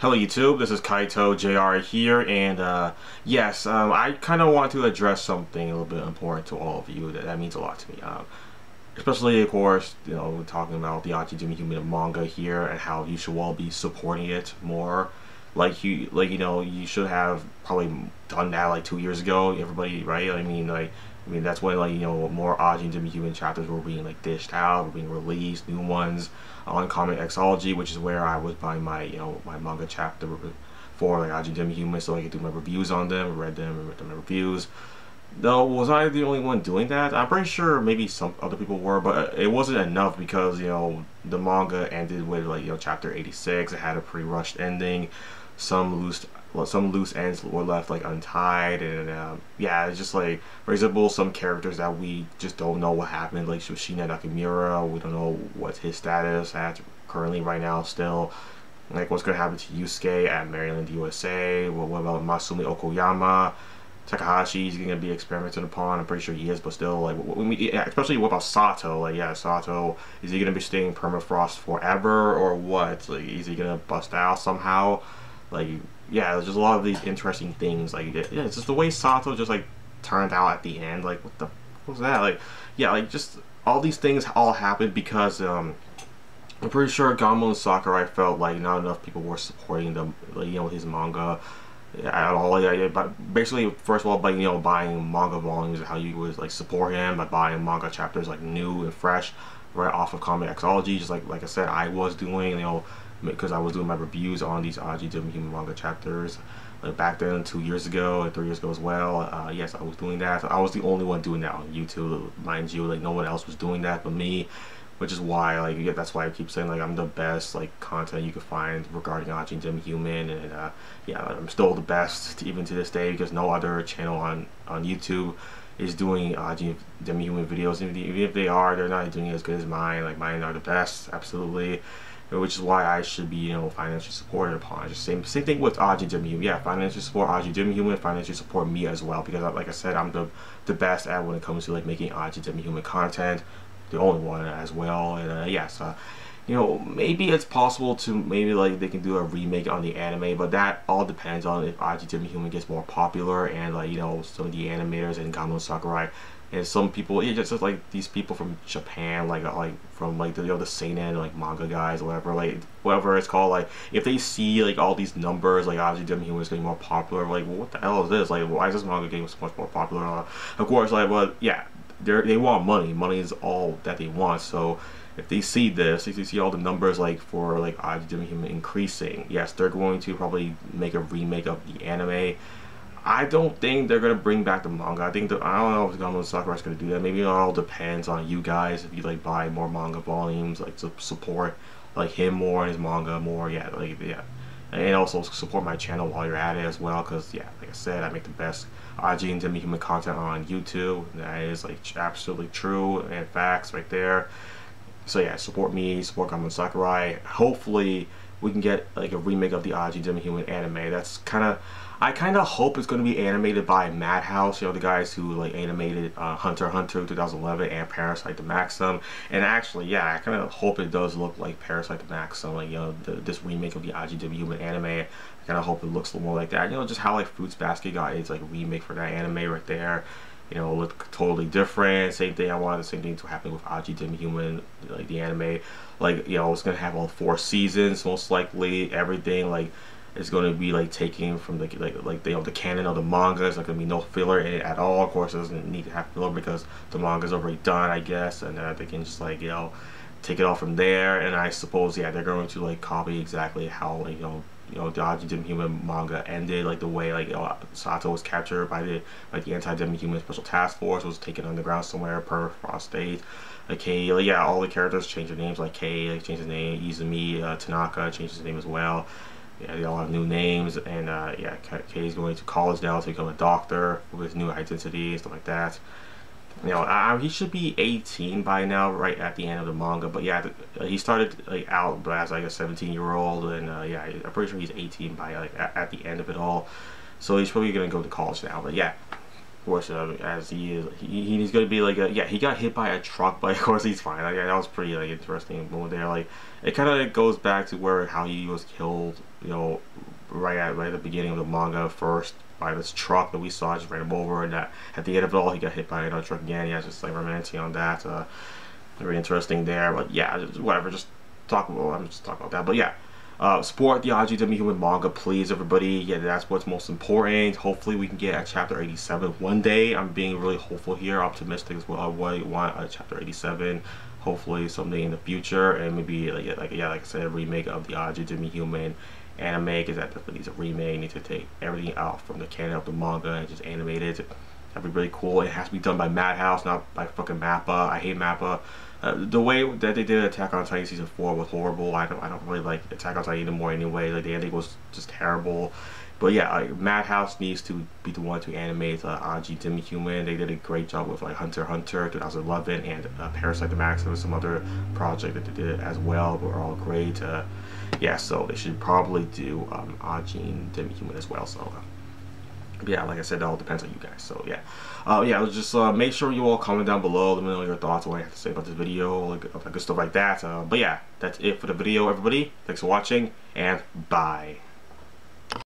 Hello YouTube, this is Kaito JR here, and uh, yes, um, I kind of want to address something a little bit important to all of you that, that means a lot to me. Um, especially, of course, you know, talking about the Ajin Human manga here and how you should all be supporting it more. Like you, like you know, you should have probably done that like two years ago. Everybody, right? I mean, like, I mean, that's when like you know more Ajin Human chapters were being like dished out, were being released, new ones on Comixology, which is where I was buying my you know my manga chapter for like Ajin Demi so I could do my reviews on them, read them, read them reviews. Though was I the only one doing that? I'm pretty sure maybe some other people were, but uh, it wasn't enough because you know the manga ended with like you know chapter 86. It had a pretty rushed ending. Some loose well, some loose ends were left like untied and um, yeah it's just like for example some characters that we just don't know what happened like Shinya Nakamura we don't know what's his status at currently right now still like what's gonna happen to Yusuke at Maryland USA what, what about Masumi Okuyama Takahashi is gonna be experimented upon. I'm pretty sure he is, but still, like, we, especially what about Sato? Like, yeah, Sato is he gonna be staying permafrost forever or what? Like, is he gonna bust out somehow? Like, yeah, there's just a lot of these interesting things. Like, yeah, it's just the way Sato just like turned out at the end. Like, what the what was that? Like, yeah, like just all these things all happened because um, I'm pretty sure Gamon and Sakurai felt like not enough people were supporting them, like, you know, his manga at all. Yeah, but basically, first of all, by you know buying manga volumes, how you would like support him by buying manga chapters like new and fresh, right off of Comixology. Just like like I said, I was doing, you know because I was doing my reviews on these Ajin Human manga chapters like back then two years ago and three years ago as well. Uh, yes I was doing that. I was the only one doing that on YouTube mind you like no one else was doing that but me which is why like yeah, that's why I keep saying like I'm the best like content you could find regarding Ajin Human and uh, yeah I'm still the best even to this day because no other channel on on YouTube is doing Ajin Human videos. Even if they are they're not doing as good as mine. Like mine are the best absolutely which is why I should be, you know, financially supported upon. Just same same thing with Human. Yeah, financially support Ajin Human, financially support me as well because, like I said, I'm the the best at when it comes to like making Ajin Human content, the only one as well. And uh, yes, uh, you know, maybe it's possible to maybe like they can do a remake on the anime, but that all depends on if Ajin Human gets more popular and like you know some of the animators and Gamon Sakurai and some people yeah, just like these people from Japan like uh, like from like the you know the seinen like manga guys or whatever like whatever it's called like if they see like all these numbers like Ajin Human is getting more popular like well, what the hell is this? Like why is this manga getting so much more popular? Uh, of course like well yeah they they want money. Money is all that they want. So if they see this, if they see all the numbers like for like Ajin Human increasing, yes, they're going to probably make a remake of the anime I don't think they're gonna bring back the manga. I think the, I don't know if Gamon Sakurai's gonna do that. Maybe it all depends on you guys. If you like buy more manga volumes, like to support like him more and his manga more. Yeah, like yeah, and also support my channel while you're at it as well. Cause yeah, like I said, I make the best Aji and Demi Human content on YouTube. That is like absolutely true and facts right there. So yeah, support me, support Gamon Sakurai. Hopefully we can get like a remake of the Ajin Human anime. That's kind of I kind of hope it's going to be animated by Madhouse, you know, the guys who like animated uh, Hunter Hunter 2011 and Parasyte the Maxim. And actually, yeah, I kind of hope it does look like Parasyte the Maxim, like, you know, the, this remake of the IGW Human anime. I kind of hope it looks a little more like that. You know, just how like Fruits Basket got its like remake for that anime right there. You know, look totally different. Same thing. I wanted the same thing to happen with Ajin Human, like the anime. Like, you know, it's gonna have all four seasons, most likely. Everything like it's to be like taking from the like like the, you know, the canon of the manga. It's not to be no filler in it at all. Of course, it doesn't need to have filler because the manga's already done, I guess, and uh, they can just like you know take it off from there. And I suppose yeah, they're going to like copy exactly how you know you know the Ajin Human manga ended, like the way like you know, Sato was captured by the like the anti-demon Human Special Task Force was taken underground somewhere per Frost State. Like Kei, like, yeah, all the characters changed their names. Like Kei, like, changed his name. Izumi uh, Tanaka changed his name as well yeah, they all have new names, and uh, yeah, Kei's going to college now to become a doctor with his new identity and stuff like that. You know, he should be 18 by now, right at the end of the manga. But yeah, uh, he started like out as like a 17 year old, and uh, yeah, I'm pretty sure he's 18 by like at, the end of it all. So he's probably gonna go to college now. But yeah, of course, uh, as he is, he, he's going to be like, a, yeah, he got hit by a truck, but of course he's fine. Like, that was pretty like interesting moment there. Like, it kind of goes back to where how he was killed, you know, right at right at the beginning of the manga first by this truck that we saw just ran him over, and that at the end of it all, he got hit by another truck again. Yeah, just like reminiscing on that. Uh, very interesting there, but yeah, whatever. Just talk about. I'm just talking about that, but yeah. Uh, support the Demi Human manga, please, everybody. Yeah, that's what's most important. Hopefully, we can get a chapter 87 one day. I'm being really hopeful here, optimistic as well. I want a chapter 87, hopefully someday in the future, and maybe like like yeah, like I said, a remake of the Demi Human anime because that definitely needs a remake. Need to take everything out from the canon of the manga and just animate it. That'd be really cool. It has to be done by Madhouse, not by fucking Mappa. I hate Mappa. Uh, the way that they did Attack on Titan season four was horrible. I don't I don't really like Attack on Titan anymore anyway. Like the ending was just terrible. But yeah, like, Madhouse needs to be the one to animate uh, Ajin Demi Human. They did a great job with like Hunter Hunter 2011 and uh, Parasyte the Max. There was some other project that they did as well. But were all great. Uh, yeah, so they should probably do um, Ajin Demi Human as well. So. Uh, yeah, like I said, that all depends on you guys. So yeah, uh, yeah, just uh, make sure you all comment down below. Let me know your thoughts, what I have to say about this video, like, good stuff like that. Uh, but yeah, that's it for the video, everybody. Thanks for watching, and bye.